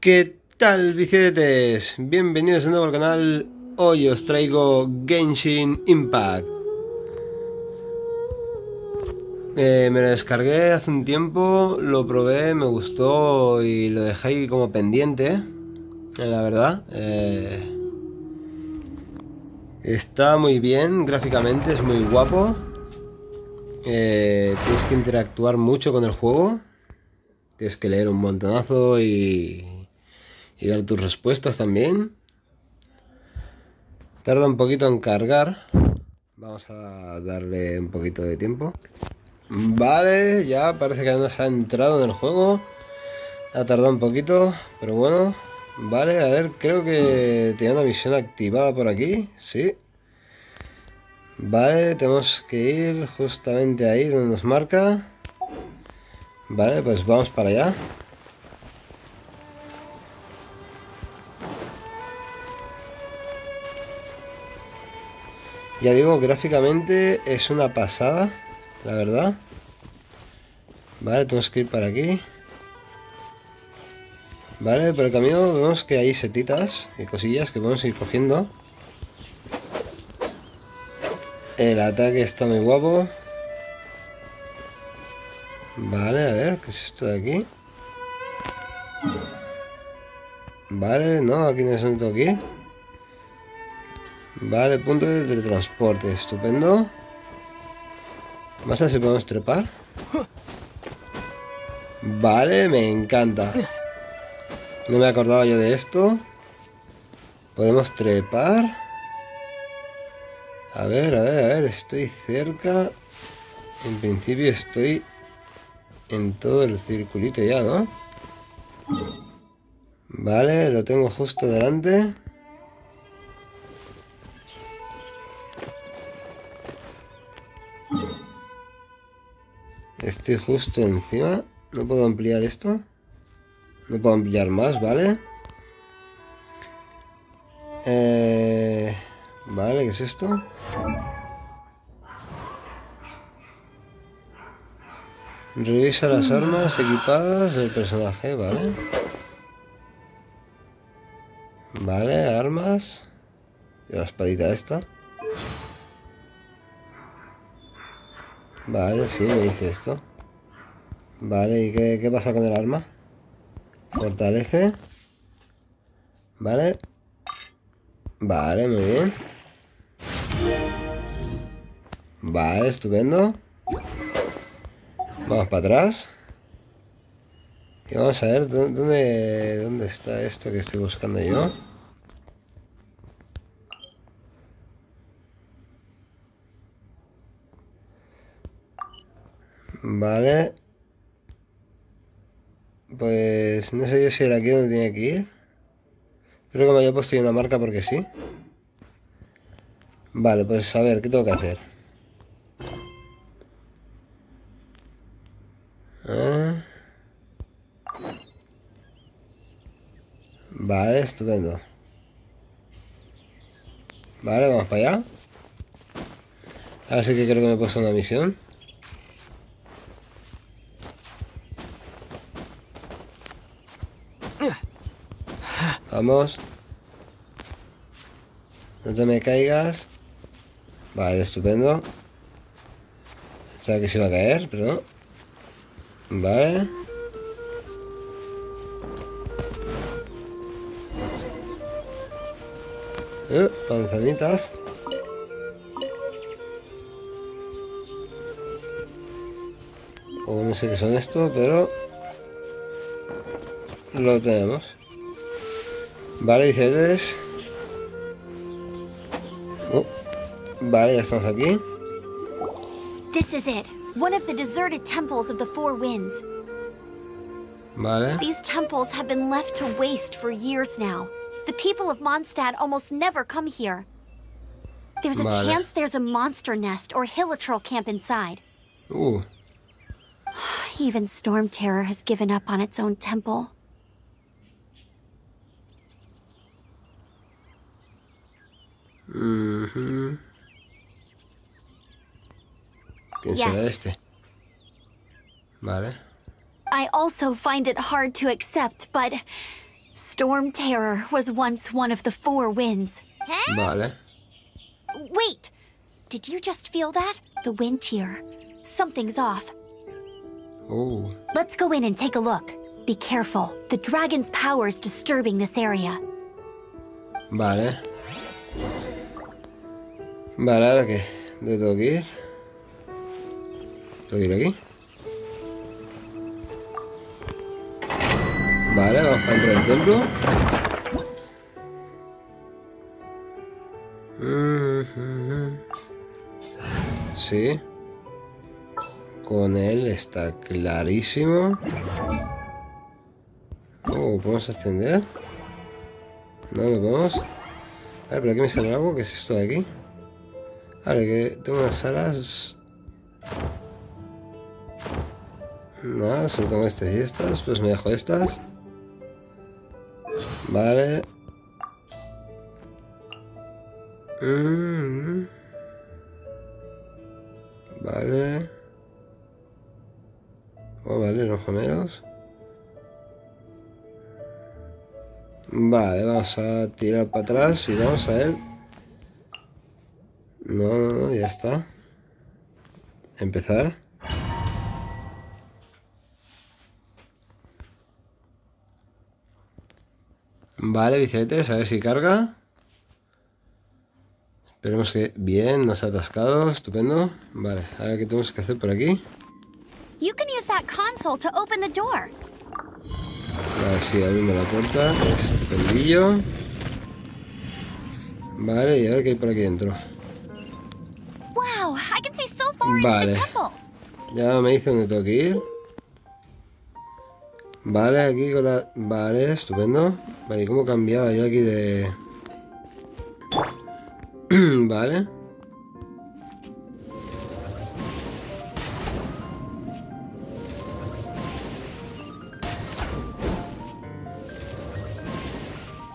¿Qué tal, bicicletes? Bienvenidos de nuevo al canal. Hoy os traigo Genshin Impact. Eh, me lo descargué hace un tiempo, lo probé, me gustó y lo dejé ahí como pendiente. La verdad. Eh, está muy bien gráficamente, es muy guapo. Eh, tienes que interactuar mucho con el juego. Tienes que leer un montonazo y, y dar tus respuestas también. Tarda un poquito en cargar. Vamos a darle un poquito de tiempo. Vale, ya parece que nos ha entrado en el juego. Ha tardado un poquito, pero bueno. Vale, a ver, creo que tiene una misión activada por aquí. Sí. Vale, tenemos que ir justamente ahí donde nos marca. Vale, pues vamos para allá. Ya digo, gráficamente es una pasada, la verdad. Vale, tenemos que ir para aquí. Vale, por el camino vemos que hay setitas y cosillas que podemos ir cogiendo. El ataque está muy guapo. Vale, a ver, ¿qué es esto de aquí? Vale, no, aquí no es donde tengo. Vale, punto de teletransporte, estupendo. Vamos a ver si podemos trepar. Vale, me encanta. No me acordaba yo de esto. Podemos trepar. A ver, a ver, a ver, estoy cerca. En principio estoy en todo el circulito ya, ¿no? Vale, lo tengo justo delante. Estoy justo encima. No puedo ampliar esto. No puedo ampliar más, ¿vale? Eh, vale, ¿qué es esto? Revisa las armas equipadas del personaje, ¿vale? Vale, armas. La espadita esta. Vale, sí, me dice esto. Vale, ¿y qué, qué pasa con el arma? Fortalece. Vale. Vale, muy bien. Vale, estupendo. Vamos para atrás. Y vamos a ver dónde, dónde está esto que estoy buscando yo. Vale. Pues no sé yo si era aquí donde tenía que ir. Creo que me había puesto una marca porque sí. Vale, pues a ver, ¿qué tengo que hacer? Ah. Vale, estupendo. Vale, vamos para allá. Ahora sí que creo que me he puesto una misión. Vamos. No te me caigas. Vale, estupendo. Pensaba que se iba a caer, pero no. Vale. Eh, manzanitas. O no sé qué son esto, pero... Lo tenemos. Vale, dice Oh. Vale, ya estamos aquí. This is it. One of the deserted temples of the Four Winds. Vale. These temples have been left to waste for years now. The people of Mondstadt almost never come here. There's a Vale. chance there's a monster nest or hilitrol camp inside. Uh, Even Storm Terror has given up on its own temple. Mhm. ¿Quién será Yes. este? Vale. I also find it hard to accept, but Storm Terror was once one of the four winds. Vale. Wait! Did you just feel that? The wind here. Something's off. Uh, Let's go in and take a look. Be careful. The dragon's power is disturbing this area. vale. Vale, ¿ahora qué? ¿Dónde tengo que ir? ¿Tengo que ir aquí? Vale, vamos para dentro del templo. Sí. Con él está clarísimo. Oh, ¿podemos ascender? No, no podemos. A ver, pero aquí me sale algo. ¿Qué es esto de aquí? Vale, que tengo unas alas. Nada, solo tengo estas y estas. Pues me dejo estas. Vale. Mm. Vale. Oh, vale, los gemelos. Vale, vamos a tirar para atrás y vamos a ver. No, no, no, ya está. Empezar. Vale, bicicletes, a ver si carga. Esperemos que bien, no se ha atascado, estupendo. Vale, a ver qué tenemos que hacer por aquí. You can use that console to open the door. A ver si abriendo la puerta. Estupendillo. Vale, y a ver qué hay por aquí dentro. Vale. Ya me dice dónde tengo que ir. Vale, aquí con la... Vale, estupendo. Vale, ¿y ¿cómo cambiaba yo aquí de...? vale.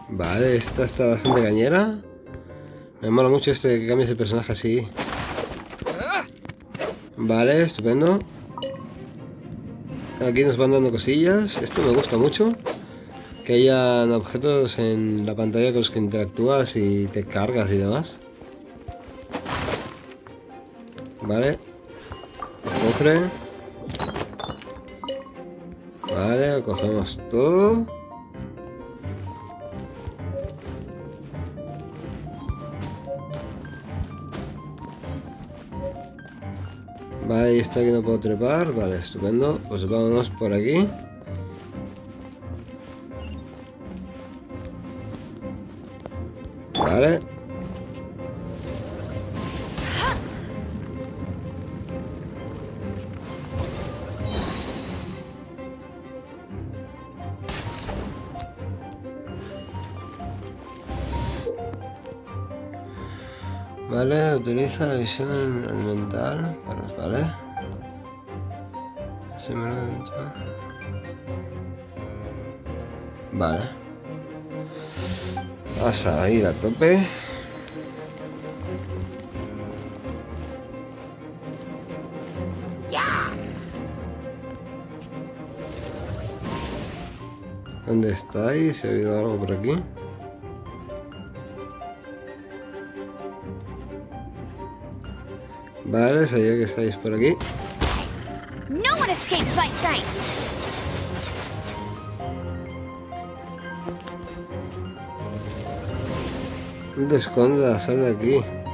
Vale, esta está bastante cañera. Me mola mucho esto de que cambies el personaje así. Vale, estupendo. Aquí nos van dando cosillas. Esto me gusta mucho. Que hayan objetos en la pantalla con los que interactúas y te cargas y demás. Vale. Cofre. Vale, cogemos todo. Y esto aquí no puedo trepar. Vale, estupendo. Pues vámonos por aquí. Vale. Vale, utiliza la visión para vale. Dicho. Vale. Vamos a ir a tope. ¿Dónde estáis? ¿Se ha habido algo por aquí? Vale, sabía que estáis por aquí. Escapes my aquí.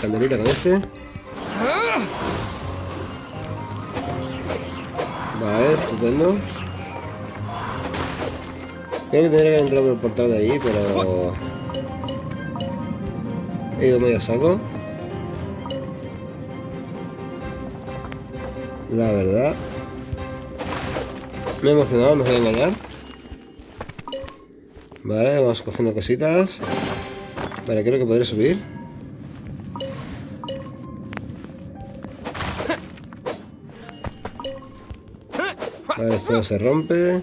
Vamos a dar la candelita con este. Vale, estupendo. Creo que tendría que entrado por el portal de ahí, pero... He ido medio saco. La verdad. Me he emocionado, no os voy a engañar. Vale, vamos cogiendo cositas. Vale, creo que podré subir. No se rompe.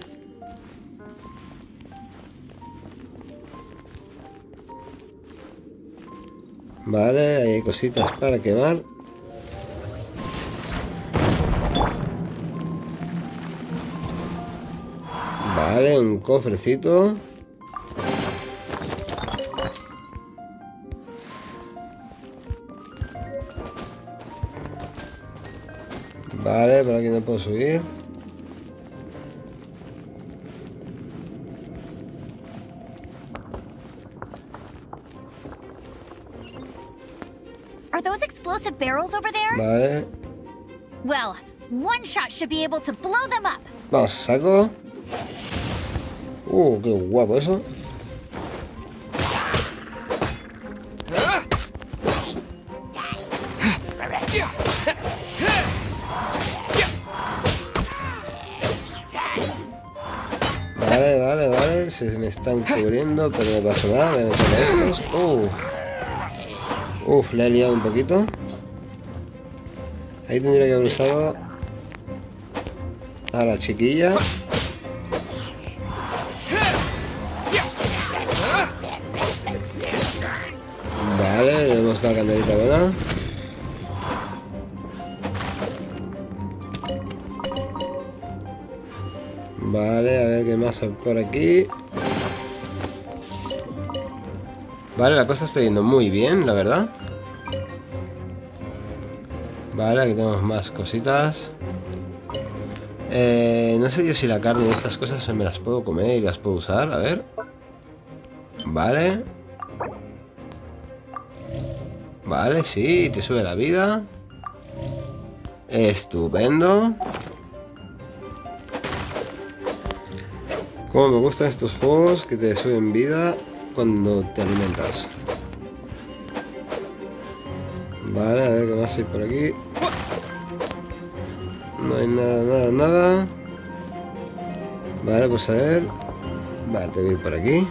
Vale, hay cositas para quemar. Vale, un cofrecito. Vale, por aquí no puedo subir. Explosive barrels over there? Vale. Well, one shot should be able to blow them up. Vamos, saco. Uh, qué guapo eso. Vale, vale, vale. Se me están cubriendo, pero no pasa nada. Voy a meter estos. Uf. Uf, le he liado un poquito. Ahí tendría que haber usado a la chiquilla. Vale, le hemos dado candelita buena. Vale, a ver qué más hay por aquí. Vale, la cosa está yendo muy bien, la verdad. Vale, aquí tenemos más cositas. Eh, no sé yo si la carne y estas cosas me las puedo comer y las puedo usar. A ver. Vale. Vale, sí, te sube la vida. Estupendo. Como me gustan estos juegos que te suben vida cuando te alimentas. Vale, a ver qué más hay por aquí. No hay nada, nada, nada. Vale, pues a ver. Vale, tengo que ir por aquí.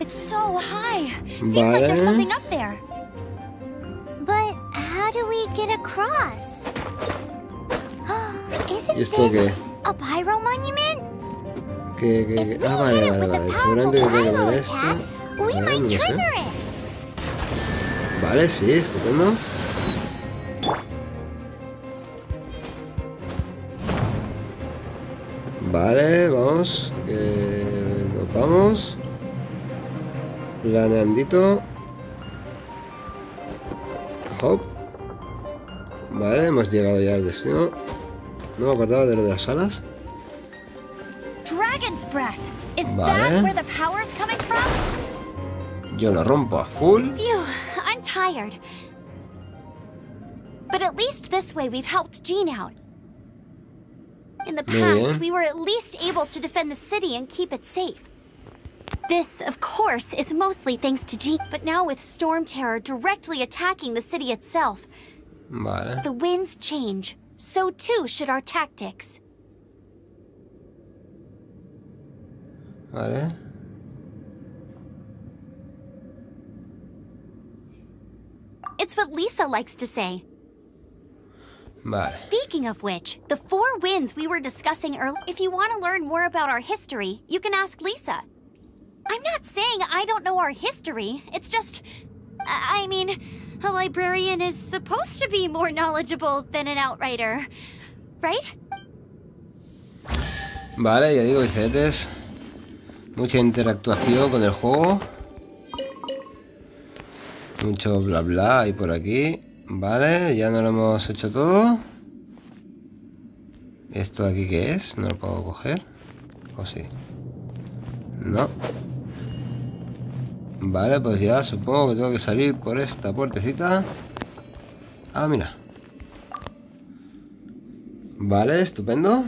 It's so high. Seems like there's Vale. something up there. But how do we get across? Isn't ¿Y esto this qué? que- we Ah, vale, vale, vale. Seguramente que tengo que esto. ver, no sé. it. Vale, sí, estupendo. Vale, vamos. Nos vamos. Planeandito. Hop. Vale, hemos llegado ya al destino. No me acordaba de lo de las alas. Dragon's Vale. that where the power's coming from? Yo lo rompo a full. Phew, I'm tired. But at least this way we've helped Jean out. In the past, we were at least able to defend the city and keep it safe. This, of course, is mostly thanks to Jean, but now with Storm Terror directly attacking the city itself, Vale. the winds change. So too should our tactics. Vale. It's what Lisa likes to say. Vale. Speaking of which, the four winds we were discussing earlier, if you want to learn more about our history, you can ask Lisa. I'm not saying I don't know our history, it's just. I mean, a librarian is supposed to be more knowledgeable than an outrider, right? Vale, ya digo, Bicetes. Mucha interactuación con el juego. Mucho bla bla por aquí. Vale, ya no lo hemos hecho todo. ¿Esto de aquí qué es? ¿No lo puedo coger? ¿O sí? No. Vale, pues ya supongo que tengo que salir por esta puertecita. Ah, mira. Vale, estupendo.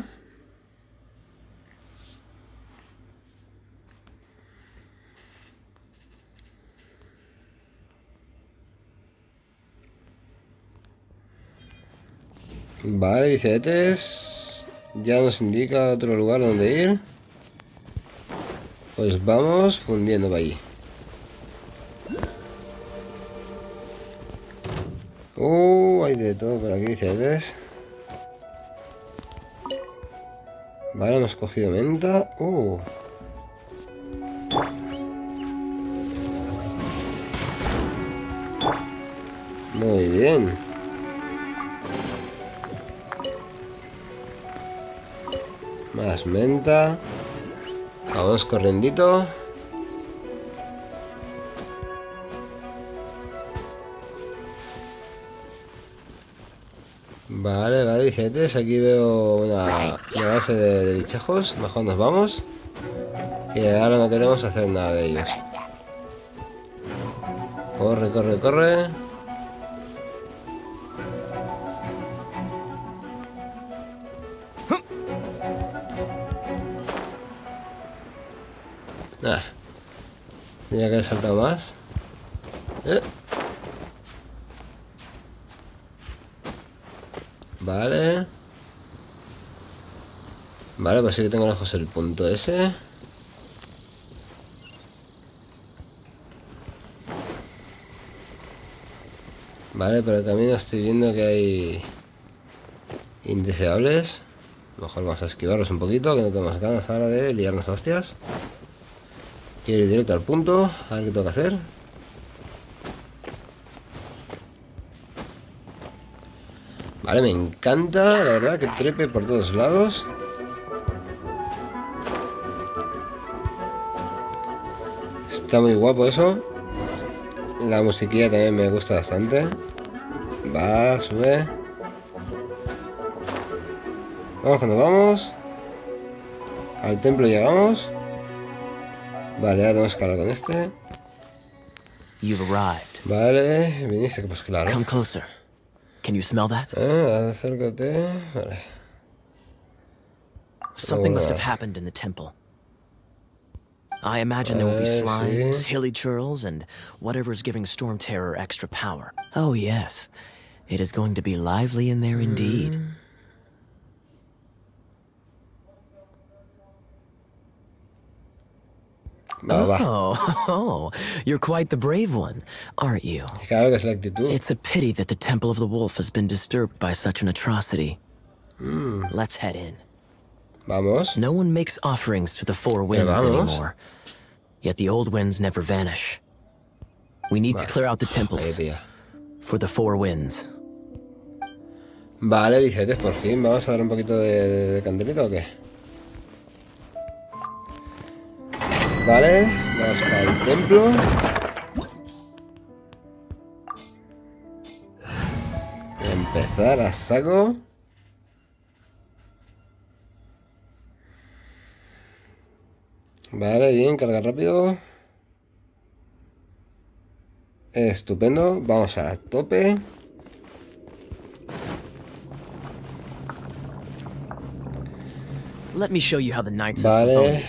Vale, bicicletes. Ya nos indica otro lugar donde ir. Pues vamos fundiendo para allí. Uh, hay de todo por aquí, bicicletes. Vale, hemos cogido menta. Uh. Muy bien. Menta. Vamos corriendito. Vale, vale, billetes. Aquí veo una, una base de, de bichejos. Mejor nos vamos. Que ahora no queremos hacer nada de ellos. Corre, corre, corre. Saltado más. Eh. Vale. Vale, pues sí que tengo lejos el punto ese. Vale, el camino estoy viendo que hay indeseables. Mejor vamos a esquivarlos un poquito, que no tenemos ganas ahora de liarnos hostias. Quiero ir directo al punto, a ver qué tengo que hacer. Vale, me encanta, la verdad, que trepe por todos lados. Está muy guapo eso. La musiquilla también me gusta bastante. Va, sube. Vamos cuando vamos. Al templo llegamos. Vale, ahora tenemos que hablar con este. You've arrived. Vale, viniste, pues claro. Come closer. Can you smell that? Ah, acércate. Vale. Something must have happened in the temple. I imagine there will be Uh, slimes, hilly churls, and whatever's giving Storm Terror extra power. Oh, yes. It is going to be lively in there indeed. Va, Oh, oh, you're quite the brave one, aren't you? Claro que es la actitud. It's a pity that the Temple of the Wolf has been disturbed by such an atrocity. Hmm. Let's head in. Vamos. No one makes offerings to the four winds anymore. Yet the old winds never vanish. We need to clear out the temples for the four winds. Vale, billetes, por fin. ¿Vamos a dar un poquito de, de, de candelita o qué? Vale, vamos para el templo. Empezar a saco. Vale, bien, carga rápido. Estupendo, vamos a tope. Let me show you how the Knights Vale.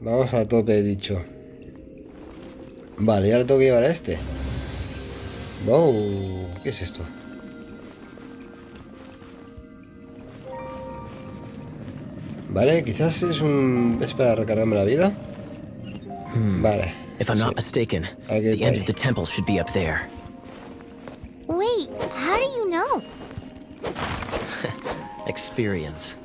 Vamos a tope, he dicho. Vale, y ahora tengo que llevar a este. Wow, ¿qué es esto? Vale, quizás es un... es para recargarme la vida. Vale. If I'm sí. not mistaken, Okay, the end of the temple should be up there. Wait, how do you know? Experience.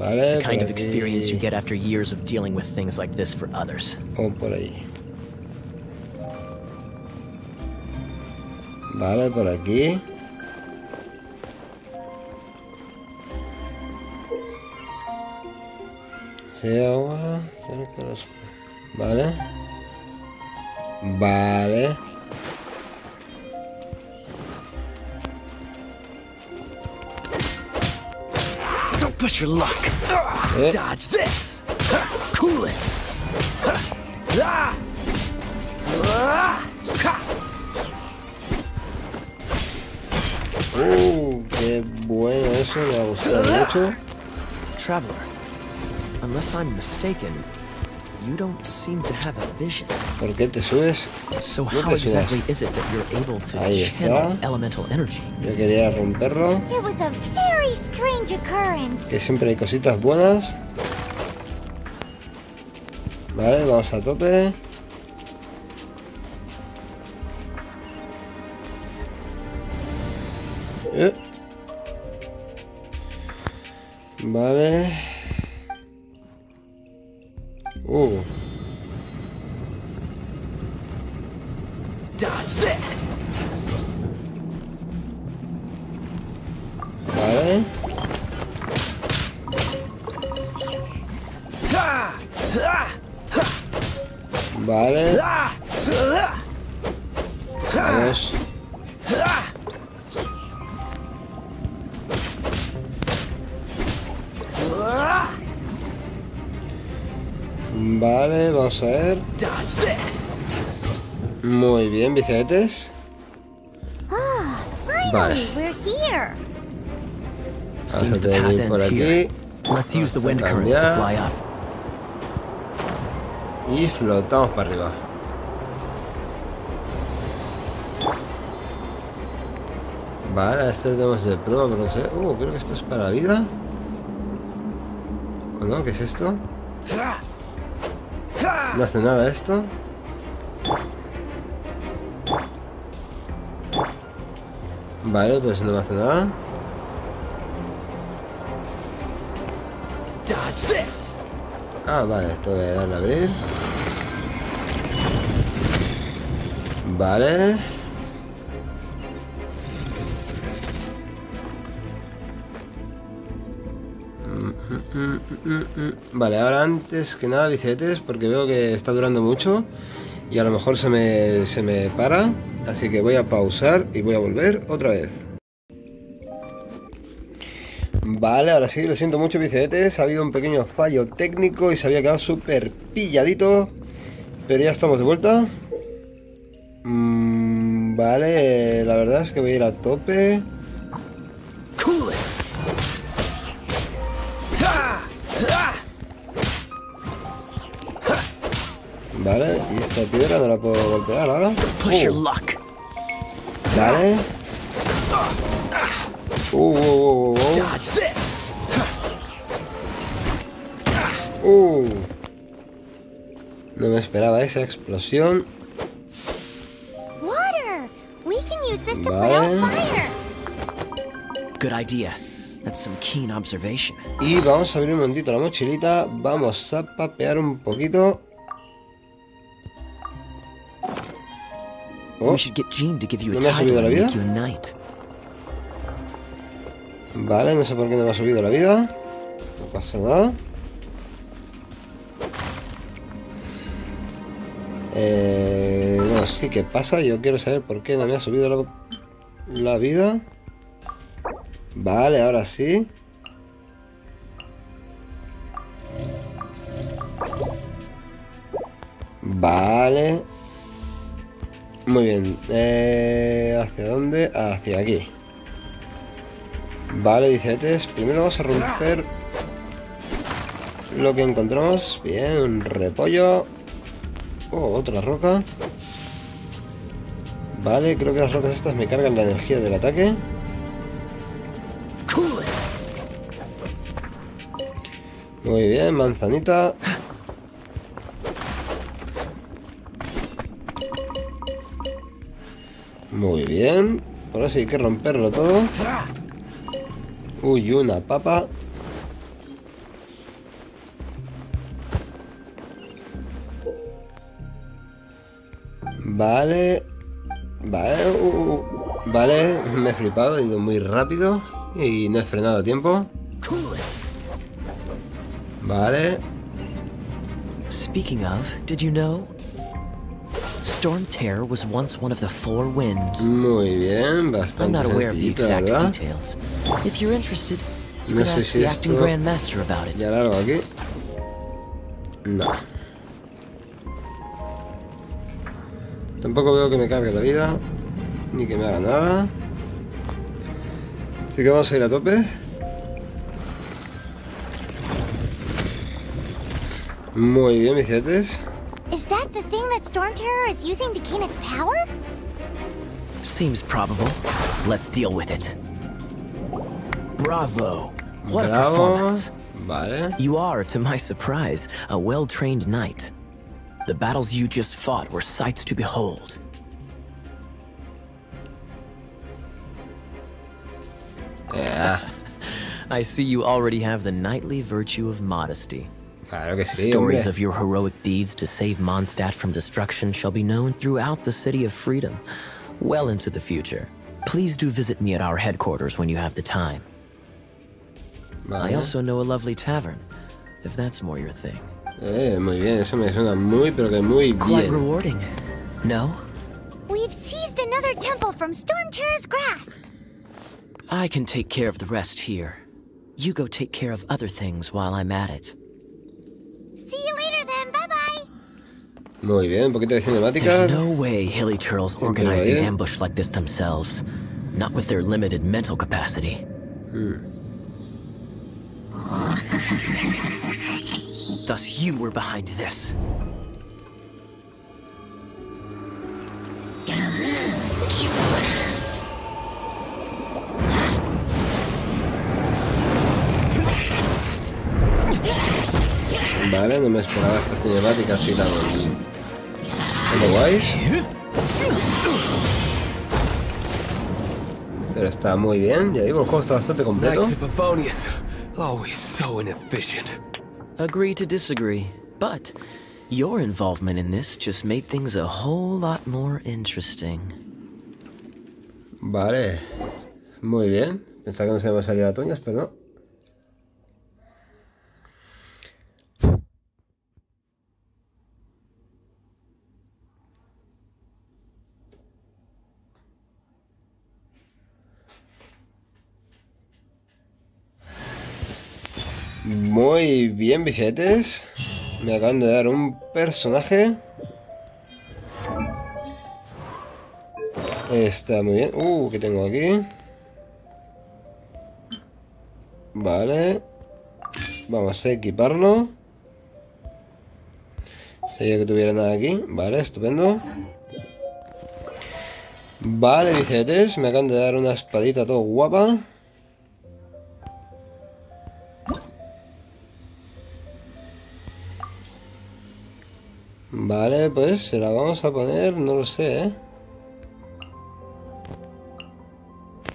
Vale, The kind of experience you get after years of dealing with things like this for others. O por ahí. Vale, por aquí. Cerca de los- Vale. Vale. Push your luck. Eh, Dodge this. Cool it. Uh, qué bueno eso, me ha gustado mucho. Traveler, unless I'm mistaken, you don't seem to have a vision. ¿Por qué te subes? So No how exactly is it that you're able to Ahí channel está. elemental energy? Yo quería romperlo. It was a very strange occurrence. Que siempre hay cositas buenas. Vale, vamos a tope. Vale, vamos a ver. Muy bien, bicicletes. Ah, Vale. Vamos a tener path que ir por aquí. here. Let's use the wind currents to cambiar. fly up. Y flotamos para arriba. Vale, esto lo tenemos de prueba, pero no sé. Uh, creo que esto es para vida. ¿O no? ¿Qué es esto? No hace nada esto. Vale, pues no me hace nada. Dodge this! Ah, vale, esto de darle a abrir. Vale. Vale, ahora antes que nada bicicletes porque veo que está durando mucho y a lo mejor se me, se me para, así que voy a pausar y voy a volver otra vez. Vale, ahora sí, lo siento mucho bicicletes, ha habido un pequeño fallo técnico y se había quedado súper pilladito, pero ya estamos de vuelta. Mm, vale, la verdad es que voy a ir a tope. Vale, y esta piedra no la puedo golpear ahora. Push your Uh, luck. vale. Uh, uh, uh, uh, Dodge this! uh, uh. No me esperaba esa explosión. Water. We can use this to put Vale. out fire. Good idea. That's some keen observation. Y vamos a abrir un momentito la mochilita. Vamos a papear un poquito. Should get Jean to give you a ¿No me ha subido la vida? vale, no sé por qué no me ha subido la vida. No pasa nada. Eh, no, sí que pasa. Yo quiero saber por qué no me ha subido la, la vida. Vale, ahora sí. Vale, bicicletes. Primero vamos a romper lo que encontramos. Bien, repollo. Oh, otra roca. Vale, creo que las rocas estas me cargan la energía del ataque. Muy bien, manzanita. Muy bien. Ahora sí hay que romperlo todo. Uy, una papa. Vale. Vale. uh, uh, vale, me he flipado, he ido muy rápido y no he frenado a tiempo. Vale. Speaking of, did you know? Storm Terror was once one of the four winds. Muy bien, bastante I'm not aware of the exact ¿verdad? details. If you're interested, you No can ask si the acting Grand Master about it. ¿Ya largo aquí? No. Tampoco veo que me cargue la vida, ni que me haga nada. Así que vamos a ir a tope. Muy bien, bicicletes. Is that the thing that Storm Terror is using to gain its power? Seems probable. Let's deal with it. Bravo. What a performance. Vale. You are, to my surprise, a well-trained knight. The battles you just fought were sights to behold. Ya. I see you already have the knightly virtue of modesty. Claro que sí, Stories hombre. of your heroic deeds to save Mondstadt from destruction shall be known throughout the City of Freedom, well into the future. Please do visit me at our headquarters when you have the time. I also know a lovely tavern, if that's more your thing. Eh, muy bien, eso me suena muy, pero que muy Quite rewarding. No? We've seized another temple from Storm Terror's grasp. I can take care of the rest here. You go take care of other things while I'm at it. Muy bien, un poquito de cinemática. There's no way Hilly Turtles organize an ambush like this themselves. Not with their limited mental capacity. Hmm. Thus you were behind this. Vale, no me esperaba esta cinemática así tan... Como guays. Pero está muy bien, ya digo, el juego está bastante completo. Always so inefficient. Agree to disagree, but your involvement in this just made things a whole lot more interesting. Vale, muy bien. Pensaba que no se iba a salir a Toñas, pero no. Muy bien, billetes. Me acaban de dar un personaje. Está muy bien. Uh, ¿qué tengo aquí? Vale. Vamos a equiparlo. Sabía que tuviera nada aquí. Vale, estupendo. Vale, billetes. Me acaban de dar una espadita todo guapa. Vale, pues se la vamos a poner, no lo sé, ¿eh?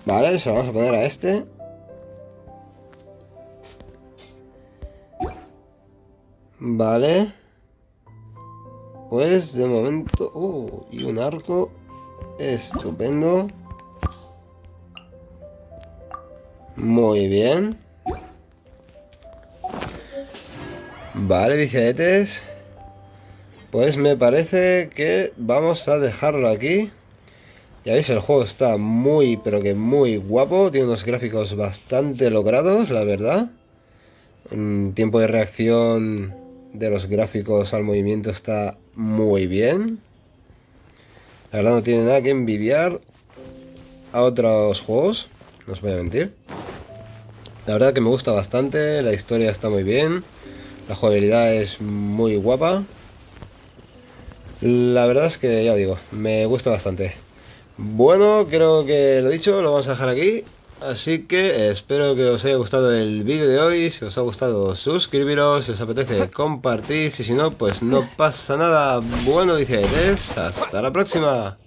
Vale, se la vamos a poner a este. Vale. Pues de momento... Uh, y un arco. Estupendo. Muy bien. Vale, bicicletes. Pues me parece que vamos a dejarlo aquí. Ya veis, el juego está muy, pero que muy guapo. Tiene unos gráficos bastante logrados, la verdad. Un tiempo de reacción de los gráficos al movimiento está muy bien. La verdad no tiene nada que envidiar a otros juegos. No os voy a mentir. La verdad que me gusta bastante. La historia está muy bien. La jugabilidad es muy guapa. La verdad es que ya digo, me gusta bastante. Bueno, creo que lo dicho, lo vamos a dejar aquí. Así que espero que os haya gustado el vídeo de hoy. Si os ha gustado, suscribiros. Si os apetece, compartir. Y si no, pues no pasa nada. Bueno, dices, hasta la próxima.